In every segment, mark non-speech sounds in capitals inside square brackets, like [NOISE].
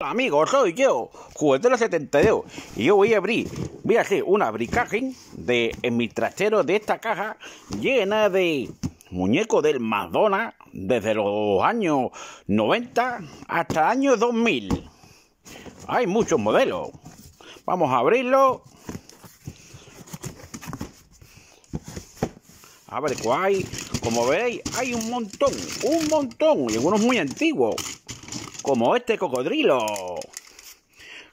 Hola amigos, soy yo, Juguetero 72 y yo voy a abrir, voy a hacer una bricaje de, en mi trasero de esta caja llena de muñecos del Madonna desde los años 90 hasta el año 2000. Hay muchos modelos. Vamos a abrirlo. A ver cuál hay. Como veis, hay un montón, un montón, y algunos muy antiguos como este cocodrilo,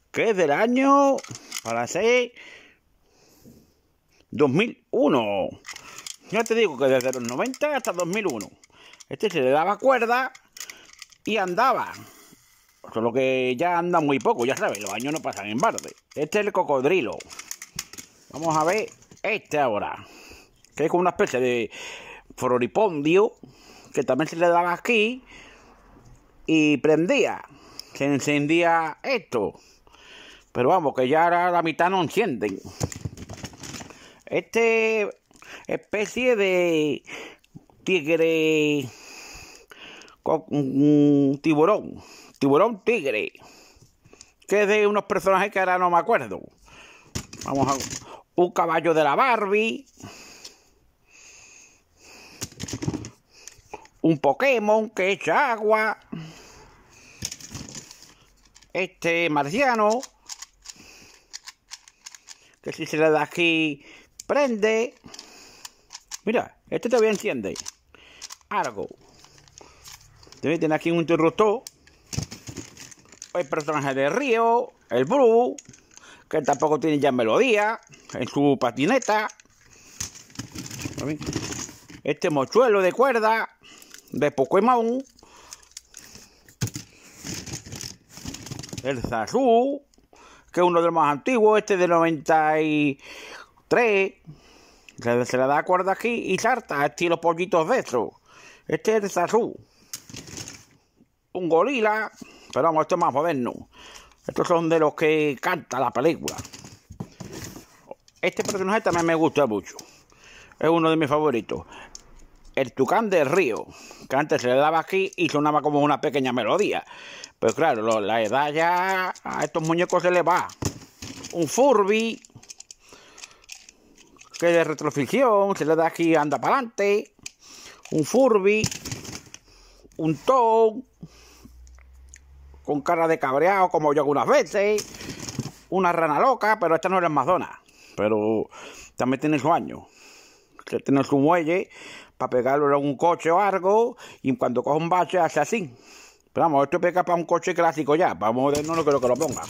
que es del año, para ser 2001. Ya te digo que desde los 90 hasta 2001. Este se le daba cuerda y andaba. Solo que ya anda muy poco, ya sabes, los años no pasan en barde. Este es el cocodrilo. Vamos a ver este ahora. Que es como una especie de floripondio que también se le daba aquí y prendía, se encendía esto. Pero vamos, que ya ahora la mitad no encienden. Este especie de tigre con tiburón, tiburón tigre, que es de unos personajes que ahora no me acuerdo. Vamos a un caballo de la Barbie. Un Pokémon que echa agua este marciano, que si se le da aquí, prende. Mira, este todavía enciende. Algo. Tiene aquí un interruptor. El personaje de Río, el Blue, que tampoco tiene ya melodía en su patineta. Este mochuelo de cuerda de Pokémon el Zazú, que es uno de los más antiguos, este de 93, que se le da cuerda aquí y salta, estilo pollitos de eso. Este es el Zazú. Un gorila, pero vamos, esto es más moderno. Estos son de los que canta la película. Este personaje también me gusta mucho. Es uno de mis favoritos. El tucán del río, que antes se le daba aquí y sonaba como una pequeña melodía. Pero claro, la edad ya a estos muñecos se le va. Un Furby, que de retroficción, se le da aquí anda para adelante. Un Furby, un Toad, con cara de cabreado como yo algunas veces. Una rana loca, pero esta no es la Amazona. Pero también tiene su año. Tiene su muelle para pegarlo en un coche o algo. Y cuando coge un bache hace así. Pero vamos, esto pega para un coche clásico ya. Para moderno no creo que lo ponga.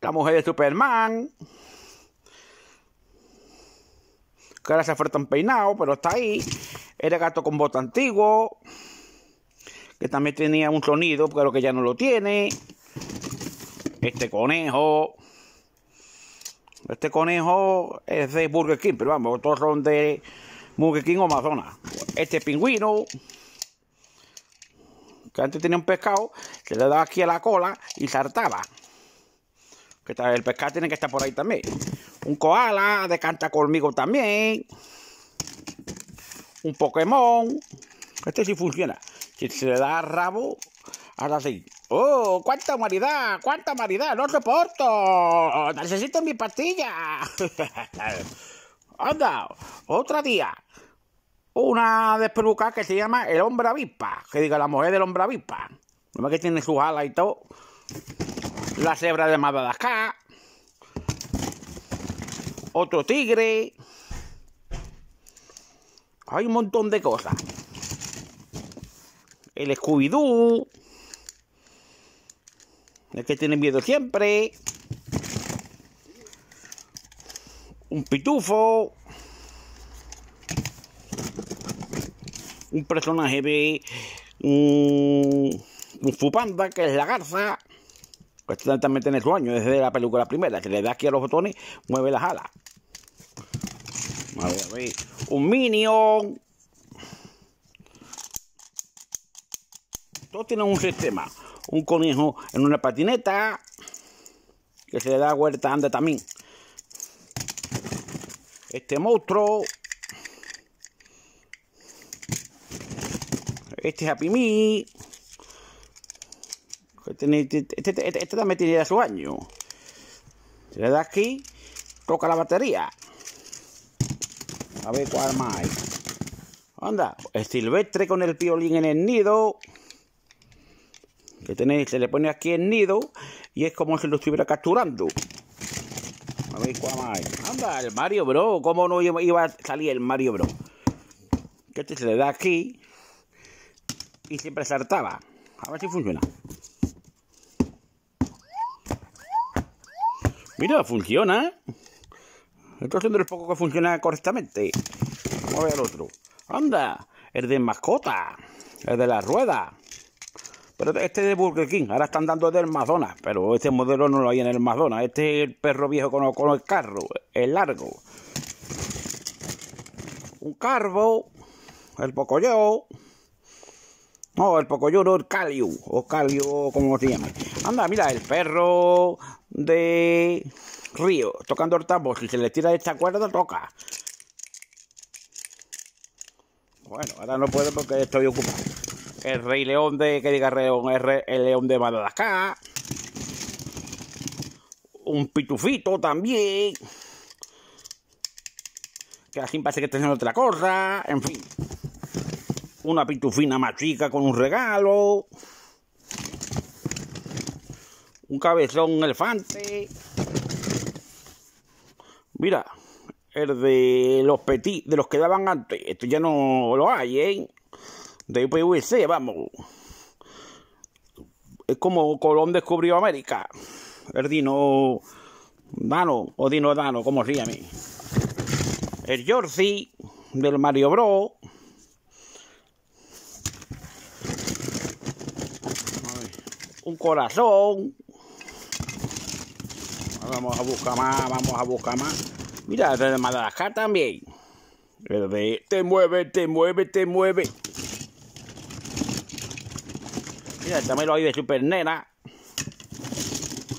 La mujer de Superman. Que ahora se fue tan peinado, pero está ahí. Era gato con bota antiguo. Que también tenía un sonido, pero que ya no lo tiene. Este conejo. Este conejo es de Burger King, pero vamos, todos son de Burger King o Amazonas. Este pingüino que antes tenía un pescado, se le daba aquí a la cola y saltaba. Que el pescado tiene que estar por ahí también. Un koala de canta conmigo también. Un Pokémon. Este sí funciona. Si se le da rabo, ahora así. ¡Oh! ¡Cuánta humanidad! ¡Cuánta humanidad! ¡No soporto! ¡Necesito mi pastilla! [LAUGHS] ¡Anda! ¡Otra día! Una despeluca que se llama el hombre avispa, que diga la mujer del hombre avispa. No que tiene sus alas y todo. La cebra de Madagascar. Otro tigre. Hay un montón de cosas. El Scooby-Doo. El que tiene miedo siempre. Un pitufo. Un personaje de un, Fupanda, que es la garza, que este también tiene su año desde la película primera. Se le da aquí a los botones, mueve las alas. A ver, a ver. Un Minion. Todos tienen un sistema. Un conejo en una patineta. Que se le da vuelta anda también. Este monstruo. Este es Happy Me. Este, este, este, este también tiene su año. Se le da aquí, toca la batería. A ver cuál más hay. Anda, silvestre con el piolín en el nido. Que tenéis, se le pone aquí el nido y es como si lo estuviera capturando. A ver cuál más hay. Anda, el Mario Bro. ¿Cómo no iba a salir el Mario Bro? Que este se le da aquí y siempre saltaba. A ver si funciona. Mira, funciona. Esto es de los pocos que funciona correctamente. Vamos a ver el otro. Anda, el de mascota. El de la rueda. Pero este es de Burger King. Ahora están dando del Madonna. Pero este modelo no lo hay en el Madonna. Este es el perro viejo con, con el carro. El largo. Un carbo. El pocoyo. No, el pocoyo no, el calio. O calio, como se llama. Anda, mira, el perro de Río. Tocando el tambor. Si se le tira esta cuerda, toca. Bueno, ahora no puedo porque estoy ocupado. El Rey León de, que diga León, el, el León de Madagascar. Un pitufito también. Que así parece que está haciendo otra cosa. En fin. Una pitufina más chica con un regalo. Un cabezón elefante. Mira, el de los petit, de los que daban antes. Esto ya no lo hay, ¿eh? De PVC, vamos. Es como Colón descubrió América. El Dino Dano, o Dino Dano, como se llame. El Jersey del Mario Bros. Un corazón. Vamos a buscar más, vamos a buscar más. Mira, de Madagascar también. El te mueve, te mueve, te mueve. Mira, también lo hay de Super Nena.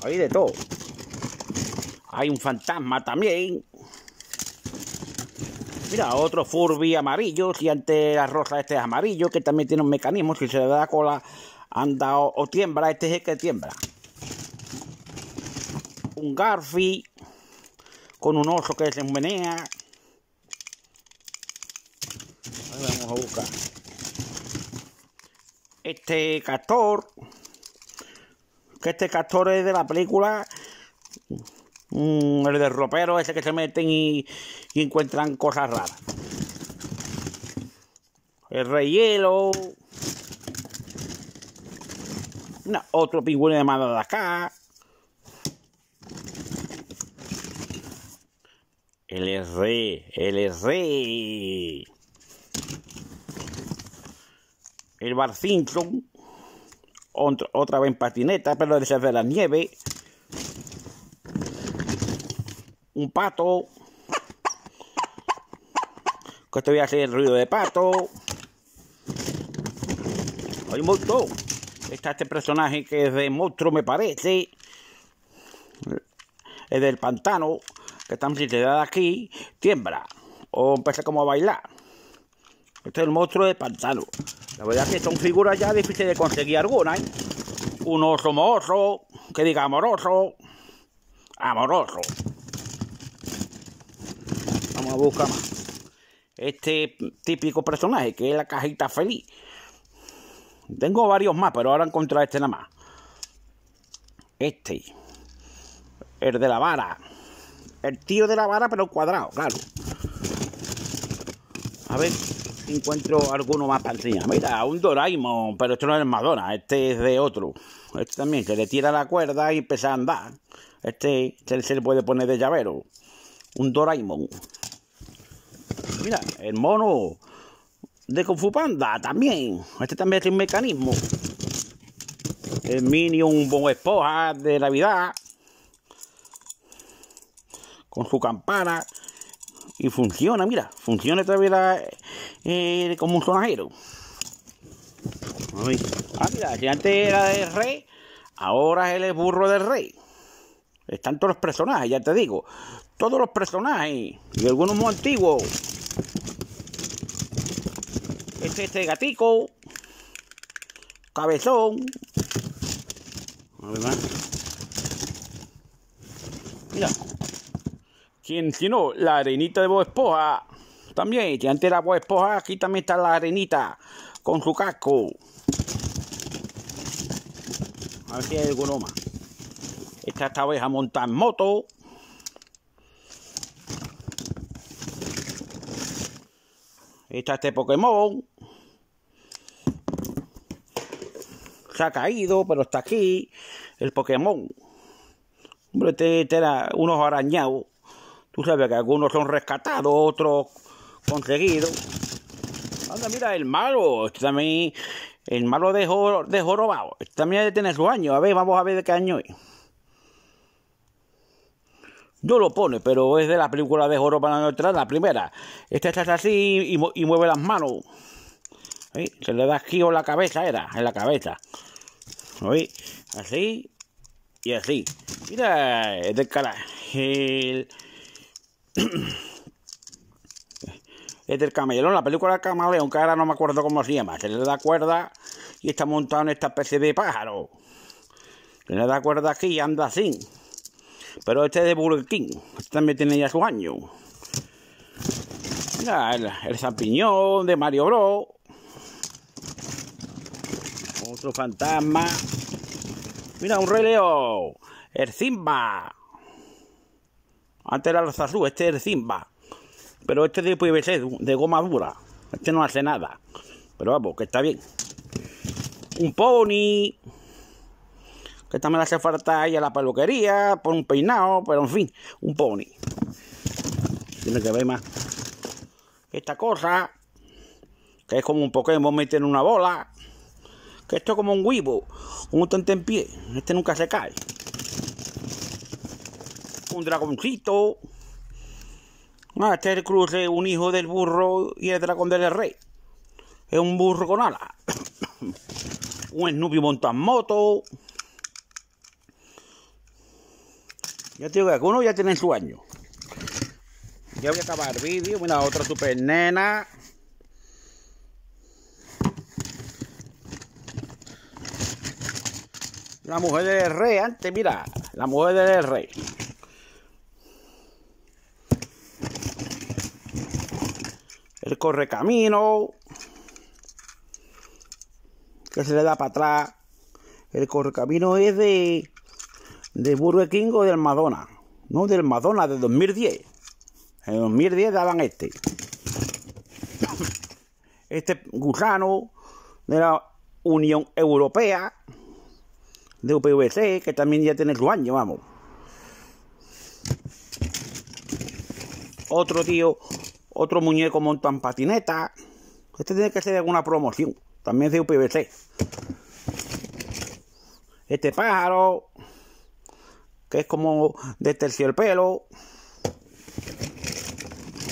Hay de todo. Hay un fantasma también. Mira, otro Furby amarillo. Si antes la rosa este es amarillo, que también tiene un mecanismo. Si se le da la cola, anda o, o tiembla. Este es el que tiembla. Un Garfi con un oso que se menea. vamos a buscar. Este castor, que este castor es de la película, mm, el de ropero ese que se meten y, encuentran cosas raras. El rey hielo. Otro pingüino de Madagascar. Él es rey, él es rey. El Bar Simpson, otra vez en patineta, pero de de la nieve. Un pato. Que esto voy a hacer el ruido de pato. Hay un. Está este personaje que es de monstruo, me parece. Es del pantano que también si te da aquí, tiembla o empieza como a bailar. Este es el monstruo de pantano. La verdad es que son figuras ya difíciles de conseguir algunas. ¿eh? Un oso mozo, que diga amoroso. Amoroso. Vamos a buscar más. Este típico personaje, que es la cajita feliz. Tengo varios más, pero ahora encontré este nada más. Este. El de la vara. El tío de la vara, pero cuadrado, claro. A ver si encuentro alguno más para enseñar. Mira, un Doraemon, pero esto no es Madonna, este es de otro. Este también, que le tira la cuerda y empieza a andar. Este, este se le puede poner de llavero. Un Doraemon. Mira, el mono de Kung Fu Panda también. Este también tiene un mecanismo. El Minion Bon Esposa de Navidad con su campana y funciona, mira, funciona todavía eh, como un sonajero. Ah, mira, si antes era del rey, ahora es el burro del rey. Están todos los personajes, ya te digo. Todos los personajes. Y algunos muy antiguos. Este, gatico. Cabezón. A ver más. Mira. ¿Quién si no? La arenita de Bob Esponja. También, si antes era Bob Esponja, aquí también está la arenita con su casco. A ver si hay alguno más. Esta esta vez a montar moto. Está este Pokémon. Ha caído, pero está aquí. El Pokémon. Hombre, este, este era unos arañados. Tú sabes que algunos son rescatados, otros conseguidos. Anda, mira, el malo. Este también. El malo de, jor, de jorobado. Este también tener su año. A ver, vamos a ver de qué año es. No lo pone, pero es de la película de Jorobado Neutral, la primera. Este está así y, mueve las manos. Se le da giro en la cabeza, era, en la cabeza. ¿Sí? Así y así. Mira, es del cara. El... es del camaleón, la película del camaleón, que ahora no me acuerdo cómo se llama. Se le da cuerda y está montado en esta especie de pájaro. Se le da cuerda aquí y anda así. Pero este es de Burger King. Este también tiene ya sus años. Mira, el, el champiñón de Mario Bros. Otro fantasma. Mira, un rey León. El Zimba. Antes era el Zazú, este es el Zimba. Pero este es de PVC, de goma dura. Este no hace nada. Pero vamos, que está bien. Un pony que también le hace falta ahí a la peluquería, por un peinado, pero en fin, un pony. Tiene que ver más. Esta cosa, que es como un Pokémon metido en una bola, que esto es como un huevo, un tente en pie, este nunca se cae. Un dragoncito. Ah, este es el cruce, un hijo del burro y el dragón del rey. Es un burro con alas. [COUGHS] un Snoopy montado en moto. Ya te digo que algunos ya tienen su año. Ya voy a acabar el vídeo. Mira, otra super nena. La mujer del rey antes, mira. La mujer del rey. El correcamino. Que se le da para atrás. El correcamino es de de Burger King o del Madonna. No, del Madonna, de 2010. En 2010 daban este. Este gusano de la Unión Europea, de UPVC, que también ya tiene su año, vamos. Otro tío, otro muñeco montan patineta. Este tiene que ser de alguna promoción. También es de UPVC. Este pájaro, que es como de terciopelo.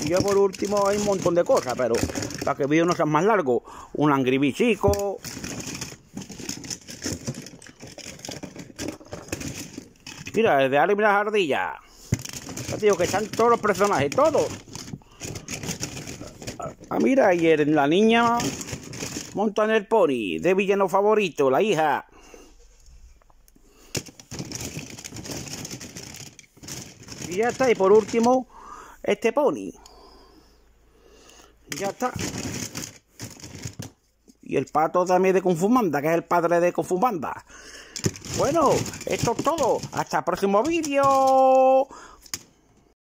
Y ya por último hay un montón de cosas, pero para que el vídeo no sea más largo, un angry chico. Mira, desde Ali y las ardillas. Digo que están todos los personajes, todos. Ah, mira, y el- la niña monta en el pony, de villano favorito, la hija. Y ya está, y por último, este pony. Ya está. Y el pato también de Confumanda, que es el padre de Confumanda. Bueno, esto es todo. Hasta el próximo vídeo.